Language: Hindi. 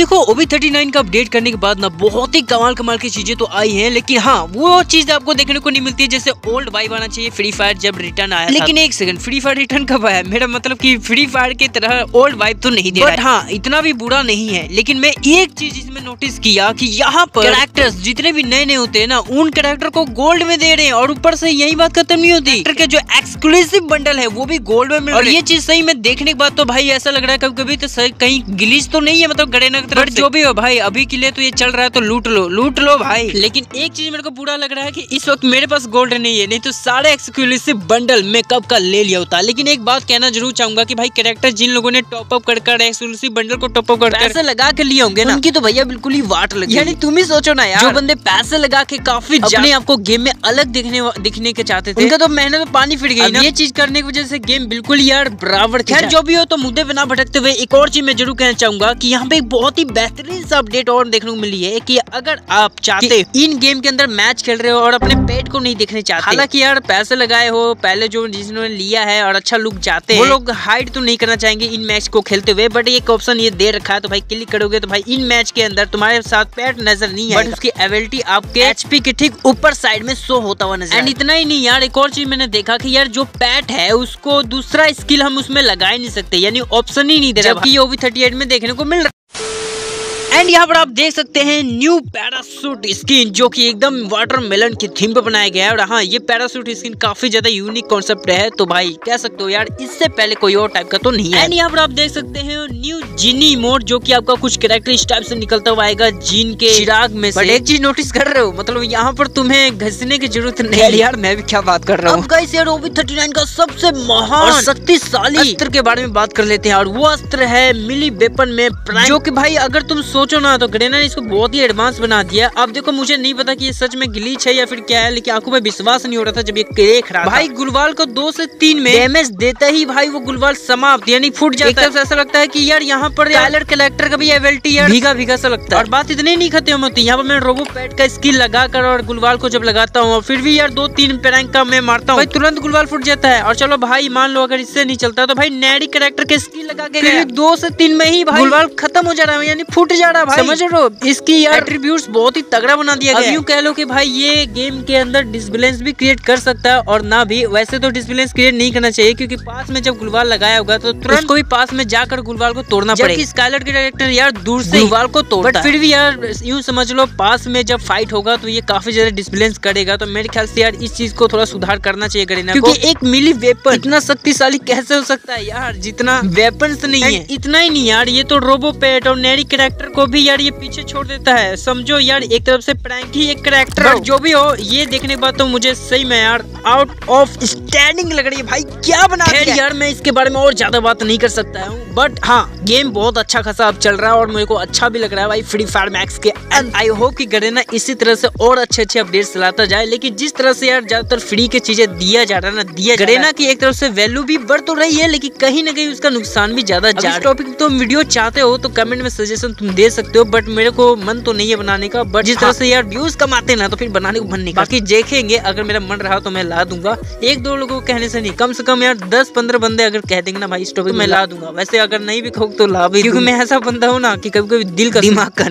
देखो ओबी थर्टी नाइन का अपडेट करने के बाद ना बहुत ही कमाल कमाल की चीज़ें तो आई हैं लेकिन हाँ वो चीज़ आपको देखने को नहीं मिलती है जैसे ओल्ड वाइब आना चाहिए फ्री फायर जब रिटर्न आया लेकिन एक सेकंड फ्री फायर रिटर्न कब आया? मेरा मतलब कि फ्री फायर की तरह ओल्ड वाइब तो नहीं दे रहा हाँ। इतना भी बुरा नहीं है लेकिन मैं एक चीज़ इसमें नोटिस किया कि यहाँ पर करेक्टर्स जितने भी नए नए होते हैं ना उन करेक्टर को गोल्ड में दे रहे हैं और ऊपर से यही बात खत्म नहीं होती। के जो एक्सक्लूसिव बंडल है वो भी गोल्ड में मिल और ये चीज़ सही में देखने के बाद तो भाई ऐसा लग रहा है कभी कभी तो कहीं गिलीज तो नहीं है मतलब गड़े नगर बट जो भी हो भाई अभी के लिए तो ये चल रहा है तो लूट लो लूट लो भाई। लेकिन एक चीज़ मेरे को बुरा लग रहा है कि इस वक्त मेरे पास गोल्ड नहीं है नहीं तो सारे एक्सक्लूसिव बंडल मेकअप का ले लिया होता। लेकिन एक बात कहना ज़रूर चाहूँगा की भाई कैरेक्टर जिन लोगों ने टॉप अप कर एक्सक्लूसिव बंडल को टॉप अप कर पैसे लगा के लिए होंगे ना। उनकी तो भैया बिल्कुल ही वाट लगी। यानी तुम ही सोचो ना यार। जो बंदे पैसे लगा के काफ़ी अपने आपको गेम में अलग दिखने दिखने के चाहते थे। उनका तो मेहनत पानी फिर गई ना। ये चीज़ करने की वजह से गेम बिल्कुल यार बराबर खैर जो भी हो तो मुद्दे पे ना भटकते हुए एक और चीज़ मैं ज़रूर कहना चाहूँगा की यहाँ पे बहुत ही बेहतरीन सा अपडेट और देखने को मिली है कि अगर आप चाहते इन गेम के अंदर मैच खेल रहे हो और अपने पेट को नहीं देखने चाहते। हालाँकि यार पैसे लगाए हो पहले जो जिन्होंने लिया है और अच्छा लुक चाहते हैं। वो लोग हाइड तो नहीं करना चाहेंगे इन मैच को खेलते हुए बट एक ऑप्शन ये दे रखा है तो भाई क्लिक करोगे तो भाई इन मैच के अंदर तुम्हारे साथ पैट नज़र नहीं है उसकी एबिलिटी आपके एचपी के ठीक ऊपर साइड में शो होता हुआ नज़र एंड इतना ही नहीं यार एक और चीज़ मैंने देखा की यार जो पैट है उसको दूसरा स्किल हम उसमें लगा ही नहीं सकते यानी ऑप्शन ही नहीं दे रहा। जबकि ओवी थर्टी में देखने को मिल रहा एंड यहाँ पर आप देख सकते हैं न्यू पैरासूट स्किन जो कि एकदम वाटरमेलन की थीम पे बनाया गया है। और हाँ ये पैरासूट स्किन काफ़ी ज़्यादा यूनिक कॉन्सेप्ट है। तो भाई कह सकते हो यार इससे पहले कोई और टाइप का तो नहीं है। एंड यहाँ पर आप देख सकते हैं न्यू जीनी मोड जो की आपका कुछ कैरेक्टर इस टाइप से निकलता हुआ आएगा जीन के चिराग में से। एक चीज़ नोटिस कर रहे हो मतलब यहाँ पर तुम्हें घसने की ज़रूरत नहीं है। यार मैं भी क्या बात कर रहा हूँ। यार ओबी थर्टी नाइन का सबसे महान शक्तिशाली अस्त्र के बारे में बात कर लेते हैं और वो अस्त्र है मिली वेपन में जो की भाई अगर तुम सोच ना तो ग्रेना ने इसको बहुत ही एडवांस बना दिया। अब देखो मुझे नहीं पता कि ये सच में ग्लीच है या फिर क्या है लेकिन आँखों में विश्वास नहीं हो रहा था जब ये देख रहा भाई गुलवाल को दो से तीन में डैमेज देता ही भाई वो गुलवाल समाप्त यानी फुट जाता है। ऐसा लगता है की यार यहाँ पर कलेक्टर का भी एबिलिटी यार भीगा भीगा सा लगता है। और बात इतनी नहीं खत्म होती यहाँ पर मैं रोबो पैट का स्किल लगाकर और गुलवाल को जब लगाता हूँ फिर भी यार दो तीन रैंक का मैं मारता हूँ। तुरंत गुलवाल फुट जाता है। और चलो भाई मान लो अगर इससे नहीं चलता तो भाई नैडी करेक्टर के स्किल लगा के दो से तीन में ही भाई गुलवाल खत्म हो जा रहा है यानी फुट जा रहा भाई। समझ रहे हो? इसकी एट्रीब्यूट बहुत ही तगड़ा बना दिया गया यूँ कह लो कि भाई ये गेम के अंदर डिस्बेलेंस भी क्रिएट कर सकता है और ना भी वैसे तो डिस्बेलेंस क्रिएट नहीं करना चाहिए क्योंकि पास में जब गुलवाल लगाया होगा तो तुरंत कोई पास में जाकर गुलवाल को तोड़ना पड़ेगा। स्काइलर के डायरेक्टर यार दूर से गुलवाल को तोड़ बट फिर भी यार यूँ समझ लो पास में जब फाइट होगा तो ये काफ़ी ज़्यादा डिस्बेलेंस करेगा। तो मेरे ख्याल से यार इस चीज़ को थोड़ा सुधार करना चाहिए करीना क्योंकि एक मिली वेपन इतना शक्तिशाली कैसे हो सकता है यार जितना वेपन नहीं है। इतना ही नहीं यार ये तो रोबो पेट और नेरी कैरेक्टर को भी यार ये पीछे छोड़ देता है। समझो यार एक तरफ़ से प्रैंक ही एक करेक्टर जो भी हो ये देखने के बाद तो मुझे सही में यार आउट ऑफ़ स्टैंडिंग लग रही है। भाई क्या बना है यार मैं इसके बारे में और ज़्यादा बात नहीं कर सकता हूँ बट हाँ गेम बहुत अच्छा खासा अब चल रहा है और मेरे को अच्छा भी लग रहा है भाई फ्री फायर मैक्स के। एंड आई होप की गरेना इसी तरह से और अच्छे अच्छे अपडेट चलाता जाए लेकिन जिस तरह से यार ज़्यादातर फ्री की चीज़ें दिया जा रहा है ना दिया गरेना की एक तरफ़ से वैल्यू भी बढ़ तो रही है लेकिन कहीं ना कहीं उसका नुकसान भी ज़्यादा जा टॉपिक तो वीडियो चाहते हो तो कमेंट में सजेशन तुम दे सकते हो बट मेरे को मन तो नहीं है बनाने का बट जिस तरह। से यार व्यूज़ कमाते ना तो फिर बनाने को मन नहीं बाकी देखेंगे, अगर मेरा मन रहा तो मैं ला दूँगा। एक दो लोगों को कहने से नहीं, कम से कम यार दस पंद्रह बंदे अगर कह देंगे ना भाई तो मैं ला दूँगा। वैसे अगर नहीं भी खाऊ तो ला भी क्योंकि मैं ऐसा बंदा हूँ ना कि कभी कभी दिल का दिमाग का